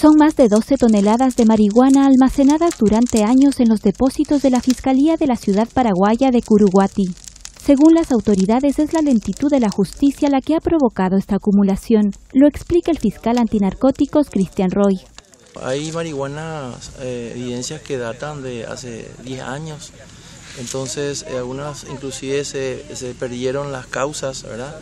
Son más de 12 toneladas de marihuana almacenadas durante años en los depósitos de la Fiscalía de la ciudad paraguaya de Curuguati. Según las autoridades, es la lentitud de la justicia la que ha provocado esta acumulación. Lo explica el fiscal antinarcóticos Cristian Roy. Hay marihuana, eh, evidencias que datan de hace 10 años, entonces eh, algunas inclusive se, se, perdieron las causas, ¿verdad?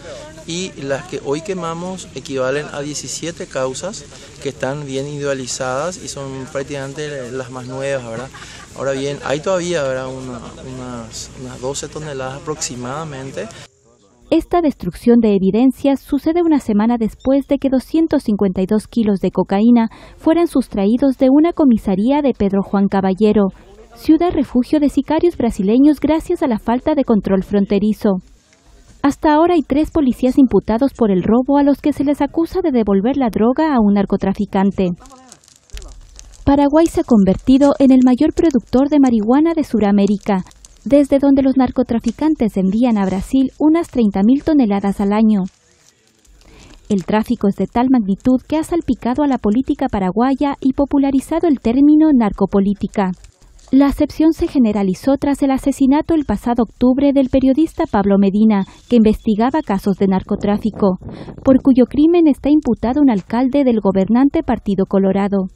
Y las que hoy quemamos equivalen a 17 causas que están bien individualizadas y son prácticamente las más nuevas, ¿verdad? Ahora bien, hay todavía ¿verdad? unas, unas 12 toneladas aproximadamente. Esta destrucción de evidencias sucede una semana después de que 252 kilos de cocaína fueran sustraídos de una comisaría de Pedro Juan Caballero, ciudad refugio de sicarios brasileños gracias a la falta de control fronterizo. Hasta ahora hay tres policías imputados por el robo a los que se les acusa de devolver la droga a un narcotraficante. Paraguay se ha convertido en el mayor productor de marihuana de Sudamérica, desde donde los narcotraficantes envían a Brasil unas 30.000 toneladas al año. El tráfico es de tal magnitud que ha salpicado a la política paraguaya y popularizado el término narcopolítica. La acepción se generalizó tras el asesinato el pasado octubre del periodista Pablo Medina, que investigaba casos de narcotráfico, por cuyo crimen está imputado un alcalde del gobernante Partido Colorado.